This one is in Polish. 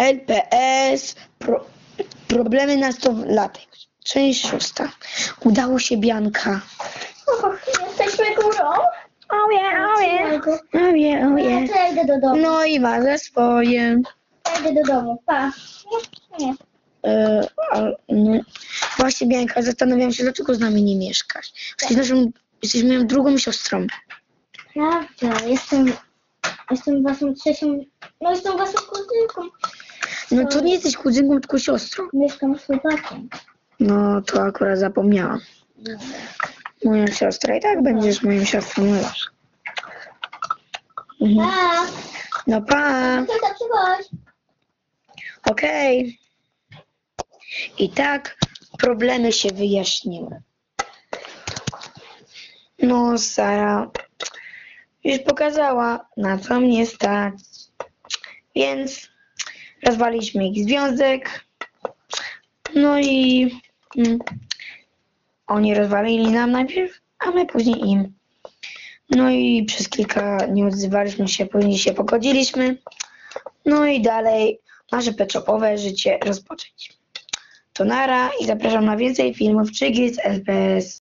LPS, pro, problemy nastolatek. Część szósta. Udało się Bianka. Och, jesteśmy górą. Oje, oje, oje, oje. To ja idę do domu. No i ma ze swoje. Ja idę do domu. Pa. Nie, nie. E, a, no. Właśnie Bianka, zastanawiam się, dlaczego z nami nie mieszkasz. Jesteś, naszą, jesteś moją drugą siostrą. Prawda, jestem, jestem waszą trzecią, no jestem waszą kuzynką. No to nie jesteś kuzynką, tylko siostrą. Mieszkam z chłopakiem. No to akurat zapomniałam. Moja siostra i tak będziesz moją siostrą. No dobrze. Mhm. Pa. No pa, Tata, przychodź. okej. I tak problemy się wyjaśniły. No Sara już pokazała na co mnie stać. Więc rozwaliśmy ich związek. No i mm, oni rozwalili nam najpierw, a my później im. No i przez kilka nie odzywaliśmy się, później się pogodziliśmy. No i dalej nasze peczopowe życie rozpocząć. To nara i zapraszam na więcej filmów 3 z LPS.